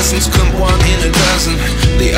lessons come one in a dozen. The